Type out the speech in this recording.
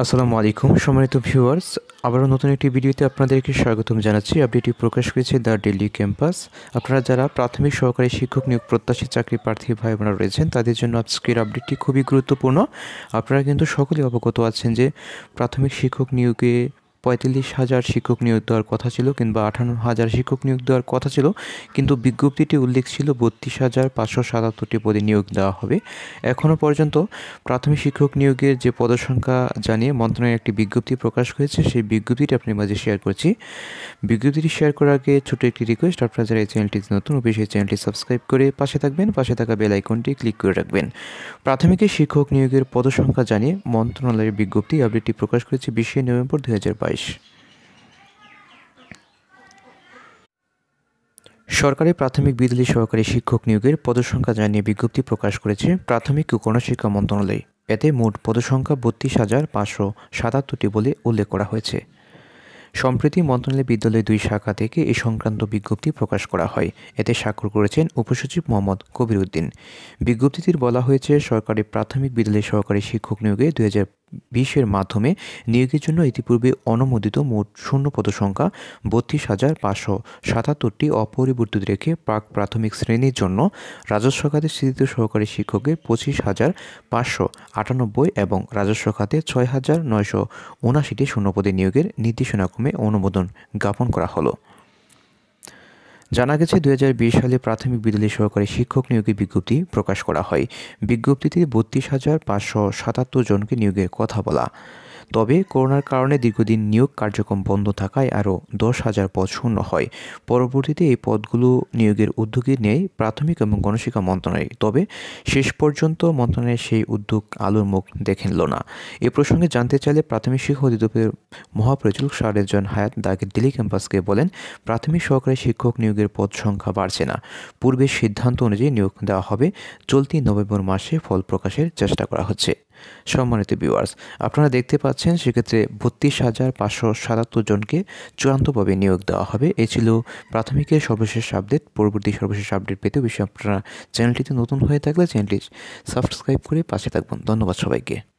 আসসালামু আলাইকুম সম্মানিত ভিউয়ার্স, আবারও নতুন একটি ভিডিওতে আপনাদেরকে স্বাগতম জানাচ্ছি। আপডেটটি প্রকাশ করেছে দ্য ডেলি ক্যাম্পাস। আপনারা যারা প্রাথমিক সহকারী শিক্ষক নিয়োগ প্রত্যাশী চাকরি প্রার্থী ভাই আপনারা রয়েছেন, তাদের জন্য আজকের আপডেটটি খুবই গুরুত্বপূর্ণ। আপনারা কিন্তু সকলেই অবগত আছেন যে প্রাথমিক শিক্ষক নিয়োগে পঁয়তাল্লিশ হাজার শিক্ষক নিয়োগ দেওয়ার কথা ছিল কিংবা আঠান্ন হাজার শিক্ষক নিয়োগ দেওয়ার কথা ছিল, কিন্তু বিজ্ঞপ্তিটি উল্লেখ ছিল বত্রিশ হাজার পাঁচশো সাতাত্তরটি পদে নিয়োগ দেওয়া হবে। এখনও পর্যন্ত প্রাথমিক শিক্ষক নিয়োগের যে পদসংখ্যা জানিয়ে মন্ত্রণালয়ের একটি বিজ্ঞপ্তি প্রকাশ হয়েছে সেই বিজ্ঞপ্তিটি আপনার মাঝে শেয়ার করছি। বিজ্ঞপ্তিটি শেয়ার করার আগে ছোটো একটি রিকোয়েস্ট আপনারা যারা এই চ্যানেলটি নতুন অফিস এই চ্যানেলটি সাবস্ক্রাইব করে পাশে থাকবেন, পাশে থাকা বেল আইকনটি ক্লিক করে রাখবেন। প্রাথমিকের শিক্ষক নিয়োগের পদসংখ্যা জানিয়ে মন্ত্রণালয়ের বিজ্ঞপ্তি আপডেটটি প্রকাশ করেছে বিশে নভেম্বর দু হাজার বাইশ। সরকারি প্রাথমিক বিদ্যালয় সহকারী শিক্ষক নিয়োগের পদসংখ্যা জানিয়ে বিজ্ঞপ্তি প্রকাশ করেছে প্রাথমিক ও গণশিক্ষা মন্ত্রণালয়। এতে মোট পদসংখ্যা বত্রিশ হাজার পাঁচশো সাতাত্তরটি বলে উল্লেখ করা হয়েছে। সম্প্রতি মন্ত্রণালয় বিদ্যালয় দুই শাখা থেকে এ সংক্রান্ত বিজ্ঞপ্তি প্রকাশ করা হয়। এতে স্বাক্ষর করেছেন উপসচিব মোহাম্মদ কবির উদ্দিন। বিজ্ঞপ্তিতে বলা হয়েছে, সরকারি প্রাথমিক বিদ্যালয় সহকারী শিক্ষক নিয়োগে দুই হাজার বিশের মাধ্যমে নিয়োগের জন্য ইতিপূর্বে অনুমোদিত মোট শূন্য পদসংখ্যা বত্রিশ হাজার পাঁচশো সাতাত্তরটি অপরিবর্তিত রেখে প্রাক প্রাথমিক শ্রেণির জন্য রাজস্ব খাতে স্থিত সহকারী শিক্ষকের পঁচিশ হাজার পাঁচশো আটানব্বই এবং রাজস্ব খাতে ছয় হাজার নয়শো উনাশিটি শূন্যপদে নিয়োগের নির্দেশনাক্রমে অনুমোদন জ্ঞাপন করা হলো। জানা গেছে, দুই হাজার বিশ সালে প্রাথমিক বিদ্যালয় সহকারী শিক্ষক নিয়োগের বিজ্ঞপ্তি প্রকাশ করা হয়। বিজ্ঞপ্তিতে বত্রিশ হাজার পাঁচশো সাতাত্তর জনকে নিয়োগের কথা বলা তবে করোনার কারণে দীর্ঘদিন নিয়োগ কার্যক্রম বন্ধ থাকায় আরও দশ হাজার পদ শূন্য হয়। পরবর্তীতে এই পদগুলো নিয়োগের উদ্যোগে নেয় প্রাথমিক এবং গণশিক্ষা মন্ত্রণালয়। তবে শেষ পর্যন্ত মন্ত্রণালয়ের সেই উদ্যোগ আলোর মুখ দেখেনল না। এ প্রসঙ্গে জানতে চাইলে প্রাথমিক শিক্ষা অধিদপ্তরের মহাপরিচালক সারেজন হায়াত দাগের দিল্লি ক্যাম্পাসকে বলেন, প্রাথমিক সহকারী শিক্ষক নিয়োগের পদ সংখ্যা বাড়ছে না। পূর্বের সিদ্ধান্ত অনুযায়ী নিয়োগ দেওয়া হবে। চলতি নভেম্বর মাসে ফল প্রকাশের চেষ্টা করা হচ্ছে। সম্মানিত ভিউয়ার্স আপনারা দেখতে পাচ্ছেন সেক্ষেত্রে বত্রিশ হাজার পাঁচশো সাতাত্তর জনকে চূড়ান্তভাবে নিয়োগ দেওয়া হবে। এ ছিল প্রাথমিকের সর্বশেষ আপডেট। পরবর্তী সর্বশেষ আপডেট পেতে বিষয়ে আপনারা চ্যানেলটিতে নতুন হয়ে থাকলে চ্যানেলটি সাবস্ক্রাইব করে পাশে থাকবেন। ধন্যবাদ সবাইকে।